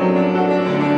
Música